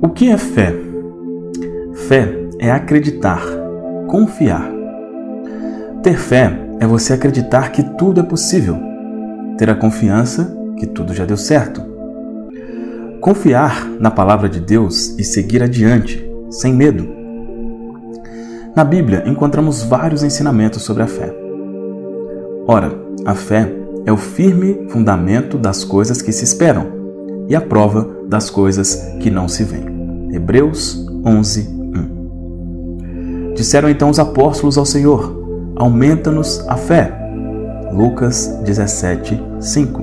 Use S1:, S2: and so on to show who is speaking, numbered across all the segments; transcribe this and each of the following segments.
S1: O que é fé? Fé é acreditar, confiar. Ter fé é você acreditar que tudo é possível, ter a confiança que tudo já deu certo. Confiar na palavra de Deus e seguir adiante, sem medo. Na Bíblia encontramos vários ensinamentos sobre a fé. Ora, a fé é o firme fundamento das coisas que se esperam e a prova das coisas que não se veem. Hebreus 11, 1. Disseram então os apóstolos ao Senhor: aumenta-nos a fé. Lucas 17, 5.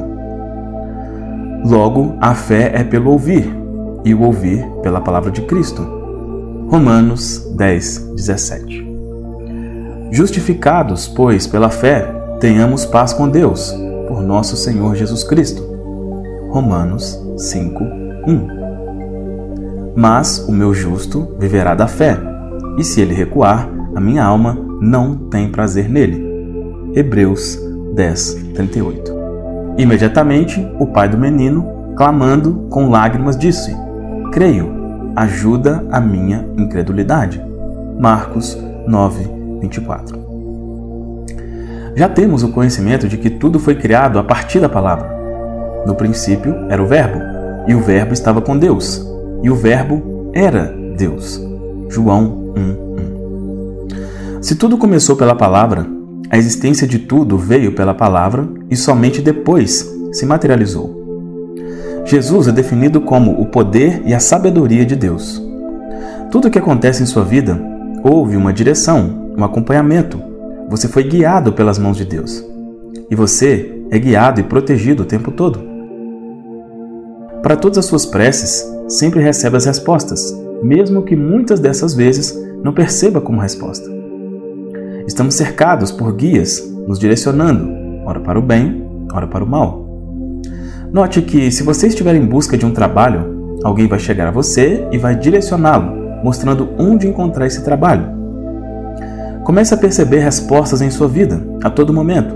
S1: Logo, a fé é pelo ouvir, e o ouvir pela palavra de Cristo. Romanos 10, 17. Justificados, pois, pela fé, tenhamos paz com Deus, por nosso Senhor Jesus Cristo. Romanos 5, 1. Mas o meu justo viverá da fé, e se ele recuar, a minha alma não tem prazer nele. Hebreus 10, 38. Imediatamente, o pai do menino, clamando com lágrimas, disse: Creio, ajuda a minha incredulidade. Marcos 9, 24. Já temos o conhecimento de que tudo foi criado a partir da palavra. No princípio era o Verbo, e o Verbo estava com Deus, e o Verbo era Deus. João 1, se tudo começou pela palavra, a existência de tudo veio pela palavra e somente depois se materializou. Jesus é definido como o poder e a sabedoria de Deus. Tudo o que acontece em sua vida houve uma direção, um acompanhamento. Você foi guiado pelas mãos de Deus. E você é guiado e protegido o tempo todo. Para todas as suas preces, sempre recebe as respostas, mesmo que muitas dessas vezes não perceba como resposta. Estamos cercados por guias nos direcionando, ora para o bem, ora para o mal. Note que, se você estiver em busca de um trabalho, alguém vai chegar a você e vai direcioná-lo, mostrando onde encontrar esse trabalho. Comece a perceber respostas em sua vida, a todo momento.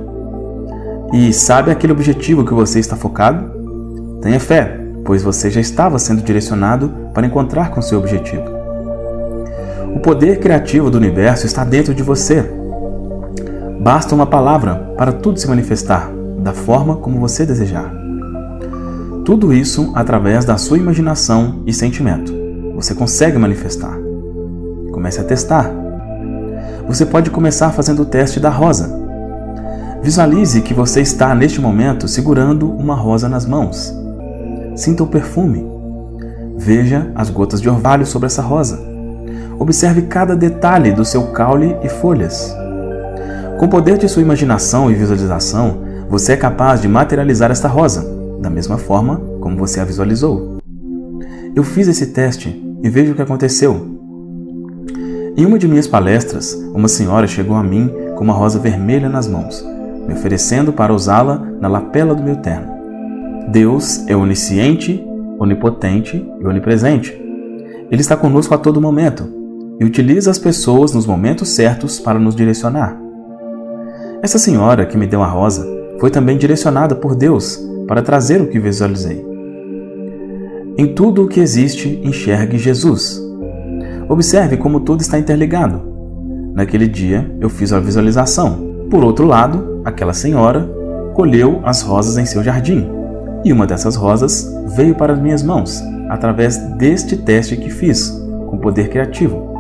S1: E sabe aquele objetivo que você está focado? Tenha fé, pois você já estava sendo direcionado para encontrar com seu objetivo. O poder criativo do universo está dentro de você. Basta uma palavra para tudo se manifestar da forma como você desejar. Tudo isso através da sua imaginação e sentimento. Você consegue manifestar. Comece a testar. Você pode começar fazendo o teste da rosa. Visualize que você está neste momento segurando uma rosa nas mãos. Sinta o perfume. Veja as gotas de orvalho sobre essa rosa. Observe cada detalhe do seu caule e folhas. Com o poder de sua imaginação e visualização, você é capaz de materializar esta rosa, da mesma forma como você a visualizou. Eu fiz esse teste e vejo o que aconteceu. Em uma de minhas palestras, uma senhora chegou a mim com uma rosa vermelha nas mãos, me oferecendo para usá-la na lapela do meu terno. Deus é onisciente, onipotente e onipresente. Ele está conosco a todo momento e utiliza as pessoas nos momentos certos para nos direcionar. Essa senhora que me deu a rosa foi também direcionada por Deus para trazer o que visualizei. Em tudo o que existe, enxergue Jesus. Observe como tudo está interligado. Naquele dia eu fiz a visualização. Por outro lado, aquela senhora colheu as rosas em seu jardim, e uma dessas rosas veio para as minhas mãos através deste teste que fiz com poder criativo.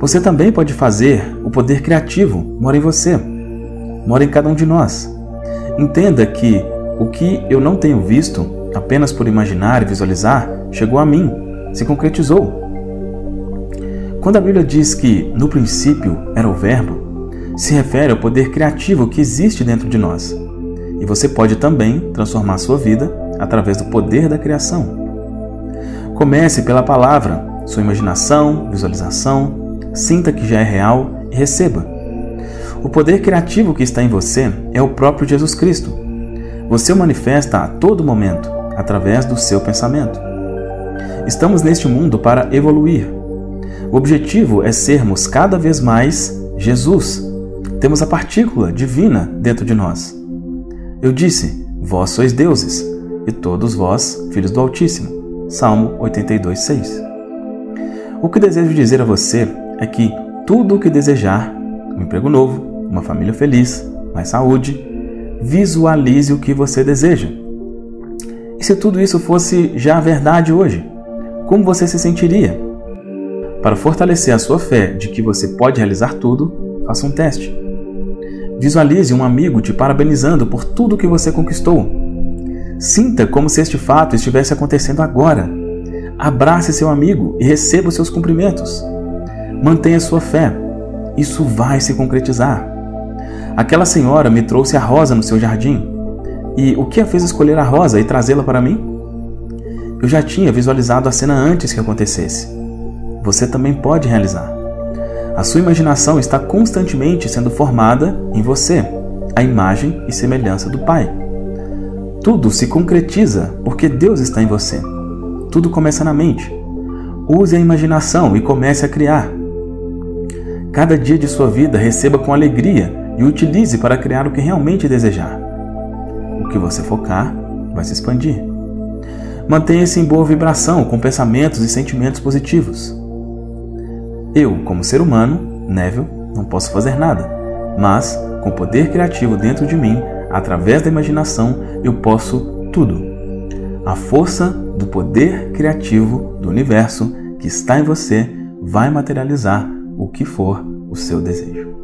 S1: Você também pode fazer o poder criativo mora em você, mora em cada um de nós. Entenda que o que eu não tenho visto, apenas por imaginar e visualizar, chegou a mim, se concretizou. Quando a Bíblia diz que no princípio era o Verbo, se refere ao poder criativo que existe dentro de nós. E você pode também transformar sua vida através do poder da criação. Comece pela palavra, sua imaginação, visualização, sinta que já é real e receba. O poder criativo que está em você é o próprio Jesus Cristo. Você o manifesta a todo momento, através do seu pensamento. Estamos neste mundo para evoluir. O objetivo é sermos cada vez mais Jesus. Temos a partícula divina dentro de nós. Eu disse: Vós sois deuses, e todos vós, filhos do Altíssimo. Salmo 82, 6. O que desejo dizer a você é que tudo o que desejar, um emprego novo, uma família feliz, mais saúde, visualize o que você deseja. E se tudo isso fosse já verdade hoje, como você se sentiria? Para fortalecer a sua fé de que você pode realizar tudo, faça um teste. Visualize um amigo te parabenizando por tudo que você conquistou. Sinta como se este fato estivesse acontecendo agora. Abrace seu amigo e receba os seus cumprimentos. Mantenha sua fé. Isso vai se concretizar. Aquela senhora me trouxe a rosa no seu jardim. E o que a fez escolher a rosa e trazê-la para mim? Eu já tinha visualizado a cena antes que acontecesse. Você também pode realizar. A sua imaginação está constantemente sendo formada em você, a imagem e semelhança do Pai. Tudo se concretiza porque Deus está em você. Tudo começa na mente. Use a imaginação e comece a criar. Cada dia de sua vida receba com alegria e utilize para criar o que realmente desejar. O que você focar vai se expandir. Mantenha-se em boa vibração com pensamentos e sentimentos positivos. Eu, como ser humano, Neville, não posso fazer nada, mas com o poder criativo dentro de mim, através da imaginação, eu posso tudo. A força do poder criativo do universo que está em você vai materializar o que for o seu desejo.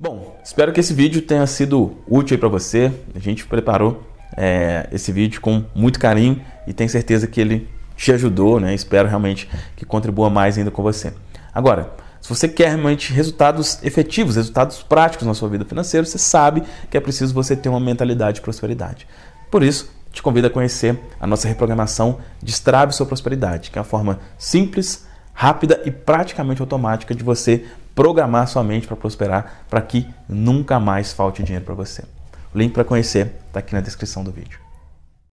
S1: Bom, espero que esse vídeo tenha sido útil para você. A gente preparou é, esse vídeo com muito carinho e tenho certeza que ele te ajudou, né? Espero realmente que contribua mais ainda com você. Agora, se você quer realmente resultados efetivos, resultados práticos na sua vida financeira, você sabe que é preciso você ter uma mentalidade de prosperidade. Por isso, te convido a conhecer a nossa reprogramação Destrave Sua Prosperidade, que é uma forma simples, rápida e praticamente automática de você programar sua mente para prosperar, para que nunca mais falte dinheiro para você. O link para conhecer está aqui na descrição do vídeo.